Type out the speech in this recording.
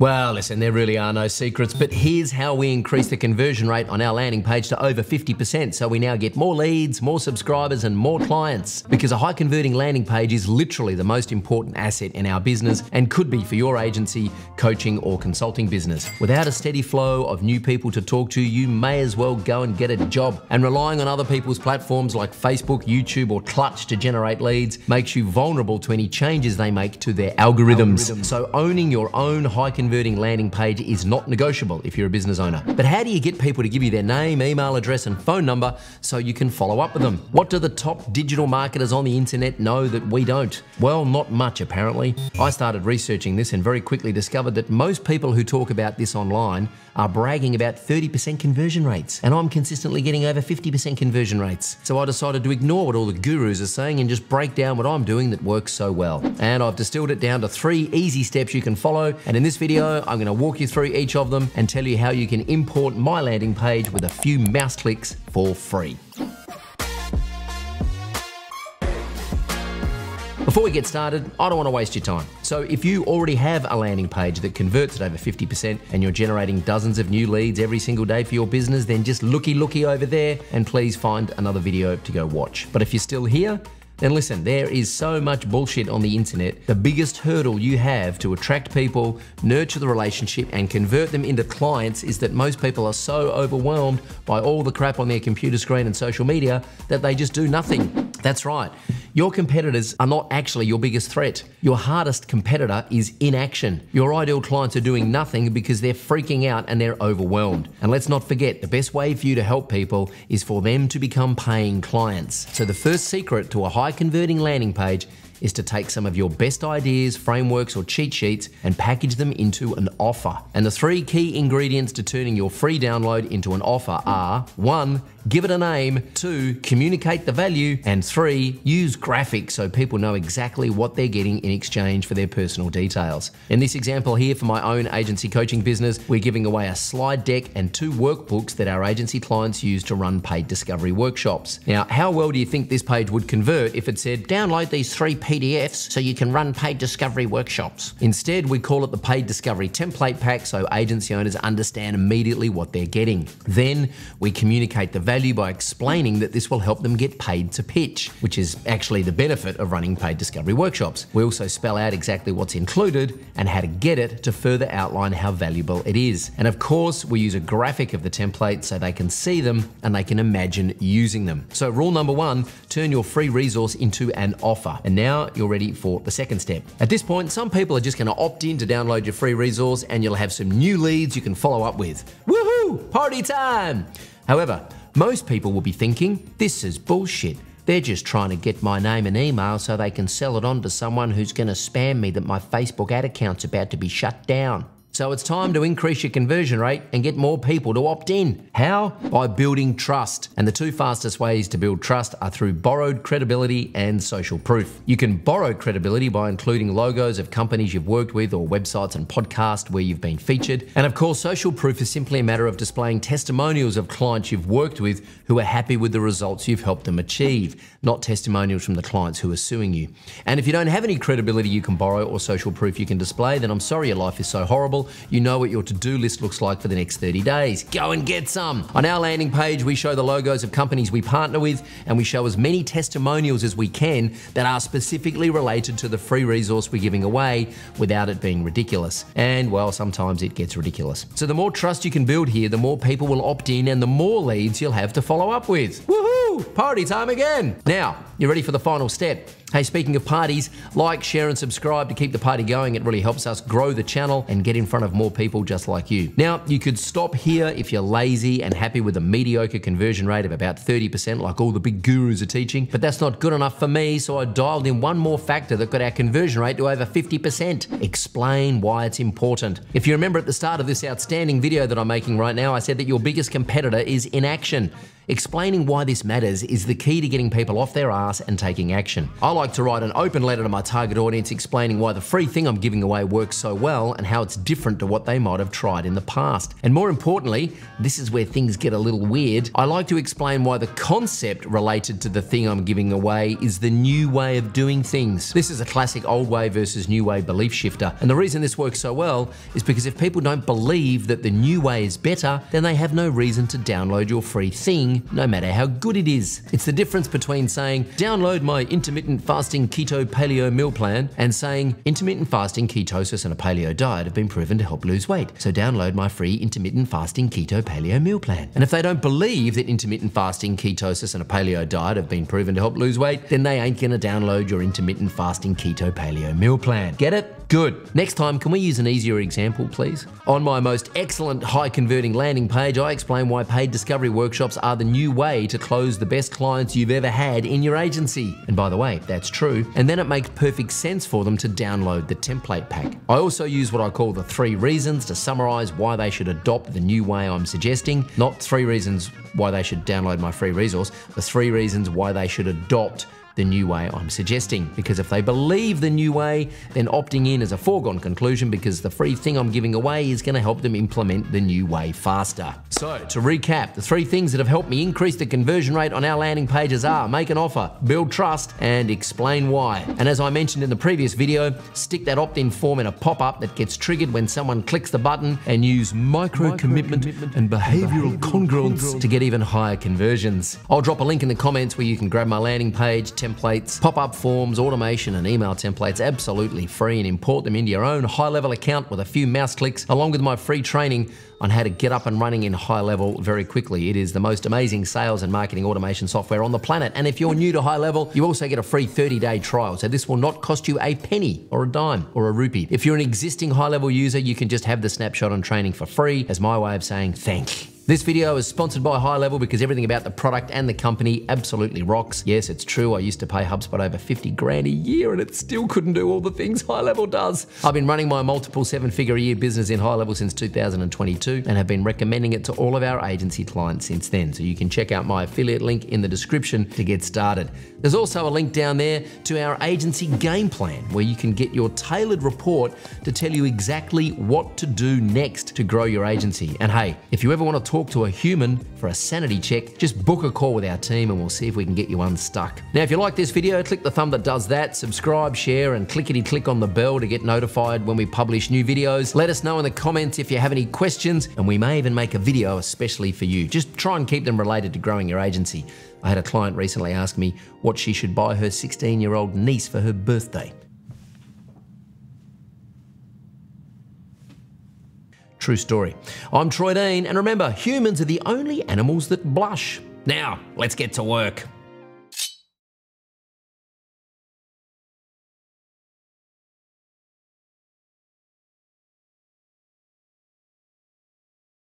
Well, listen, there really are no secrets, but here's how we increase the conversion rate on our landing page to over 50%. So we now get more leads, more subscribers, and more clients. Because a high converting landing page is literally the most important asset in our business and could be for your agency, coaching, or consulting business. Without a steady flow of new people to talk to, you may as well go and get a job. And relying on other people's platforms like Facebook, YouTube, or Clutch to generate leads makes you vulnerable to any changes they make to their algorithms. algorithms. So owning your own high converting converting landing page is not negotiable if you're a business owner. But how do you get people to give you their name, email address, and phone number so you can follow up with them? What do the top digital marketers on the internet know that we don't? Well, not much apparently. I started researching this and very quickly discovered that most people who talk about this online are bragging about 30% conversion rates, and I'm consistently getting over 50% conversion rates. So I decided to ignore what all the gurus are saying and just break down what I'm doing that works so well. And I've distilled it down to three easy steps you can follow, and in this video, I'm gonna walk you through each of them and tell you how you can import my landing page with a few mouse clicks for free. Before we get started, I don't want to waste your time. So if you already have a landing page that converts at over 50% and you're generating dozens of new leads every single day for your business, then just looky looky over there and please find another video to go watch. But if you're still here, then listen, there is so much bullshit on the internet. The biggest hurdle you have to attract people, nurture the relationship, and convert them into clients is that most people are so overwhelmed by all the crap on their computer screen and social media that they just do nothing. That's right. Your competitors are not actually your biggest threat. Your hardest competitor is inaction. Your ideal clients are doing nothing because they're freaking out and they're overwhelmed. And let's not forget, the best way for you to help people is for them to become paying clients. So the first secret to a high converting landing page is to take some of your best ideas, frameworks, or cheat sheets and package them into an offer. And the three key ingredients to turning your free download into an offer are one, give it a name, two, communicate the value, and three, use graphics so people know exactly what they're getting in exchange for their personal details. In this example here for my own agency coaching business, we're giving away a slide deck and two workbooks that our agency clients use to run paid discovery workshops. Now, how well do you think this page would convert if it said, download these three PDFs so you can run paid discovery workshops? Instead, we call it the paid discovery template pack so agency owners understand immediately what they're getting. Then we communicate the value by explaining that this will help them get paid to pitch, which is actually the benefit of running paid discovery workshops. We also spell out exactly what's included and how to get it to further outline how valuable it is. And of course, we use a graphic of the template so they can see them and they can imagine using them. So, rule number one turn your free resource into an offer. And now you're ready for the second step. At this point, some people are just going to opt in to download your free resource and you'll have some new leads you can follow up with. Woohoo! Party time! However, most people will be thinking, this is bullshit. They're just trying to get my name and email so they can sell it on to someone who's going to spam me that my Facebook ad account's about to be shut down. So it's time to increase your conversion rate and get more people to opt in. How? By building trust. And the two fastest ways to build trust are through borrowed credibility and social proof. You can borrow credibility by including logos of companies you've worked with or websites and podcasts where you've been featured. And of course, social proof is simply a matter of displaying testimonials of clients you've worked with who are happy with the results you've helped them achieve, not testimonials from the clients who are suing you. And if you don't have any credibility you can borrow or social proof you can display, then I'm sorry your life is so horrible you know what your to do list looks like for the next 30 days. Go and get some. On our landing page, we show the logos of companies we partner with and we show as many testimonials as we can that are specifically related to the free resource we're giving away without it being ridiculous. And well, sometimes it gets ridiculous. So the more trust you can build here, the more people will opt in and the more leads you'll have to follow up with. Woohoo! Party time again. Now, you ready for the final step? Hey, speaking of parties, like, share, and subscribe to keep the party going. It really helps us grow the channel and get in front of more people just like you. Now, you could stop here if you're lazy and happy with a mediocre conversion rate of about 30%, like all the big gurus are teaching, but that's not good enough for me, so I dialed in one more factor that got our conversion rate to over 50%. Explain why it's important. If you remember at the start of this outstanding video that I'm making right now, I said that your biggest competitor is inaction. Explaining why this matters is the key to getting people off their ass and taking action. I like to write an open letter to my target audience explaining why the free thing I'm giving away works so well and how it's different to what they might have tried in the past. And more importantly, this is where things get a little weird. I like to explain why the concept related to the thing I'm giving away is the new way of doing things. This is a classic old way versus new way belief shifter. And the reason this works so well is because if people don't believe that the new way is better, then they have no reason to download your free thing, no matter how good it is. It's the difference between saying, download my intermittent fasting keto paleo meal plan, and saying, intermittent fasting, ketosis, and a paleo diet have been proven to help lose weight. So download my free intermittent fasting keto paleo meal plan. And if they don't believe that intermittent fasting, ketosis, and a paleo diet have been proven to help lose weight, then they ain't gonna download your intermittent fasting keto paleo meal plan. Get it? Good. Next time, can we use an easier example, please? On my most excellent high converting landing page, I explain why paid discovery workshops are the new way to close the best clients you've ever had in your agency. And by the way, that's true. And then it makes perfect sense for them to download the template pack. I also use what I call the three reasons to summarize why they should adopt the new way I'm suggesting, not three reasons why they should download my free resource, the three reasons why they should adopt the new way I'm suggesting. Because if they believe the new way, then opting in is a foregone conclusion because the free thing I'm giving away is going to help them implement the new way faster. So, to recap, the three things that have helped me increase the conversion rate on our landing pages are make an offer, build trust, and explain why. And as I mentioned in the previous video, stick that opt in form in a pop up that gets triggered when someone clicks the button and use micro, commitment, and behavioral congruence to get even higher conversions. I'll drop a link in the comments where you can grab my landing page, templates, pop up forms, automation, and email templates absolutely free and import them into your own HighLevel account with a few mouse clicks, along with my free training on how to get up and running in HighLevel very quickly. It is the most amazing sales and marketing automation software on the planet. And if you're new to HighLevel, you also get a free 30 day trial. So this will not cost you a penny or a dime or a rupee. If you're an existing HighLevel user, you can just have the snapshot on training for free as my way of saying thank you. This video is sponsored by HighLevel because everything about the product and the company absolutely rocks. Yes, it's true, I used to pay HubSpot over 50 grand a year and it still couldn't do all the things HighLevel does. I've been running my multiple seven figure a year business in HighLevel since 2022 and have been recommending it to all of our agency clients since then. So you can check out my affiliate link in the description to get started. There's also a link down there to our agency game plan where you can get your tailored report to tell you exactly what to do next to grow your agency. And hey, if you ever want to talk to a human for a sanity check, just book a call with our team and we'll see if we can get you unstuck. Now, if you like this video, click the thumb that does that, subscribe, share, and clickety click on the bell to get notified when we publish new videos. Let us know in the comments if you have any questions, and we may even make a video especially for you. Just try and keep them related to growing your agency. I had a client recently ask me what she should buy her 16 year old niece for her birthday. True story. I'm Troy Dean, and remember, humans are the only animals that blush. Now, let's get to work.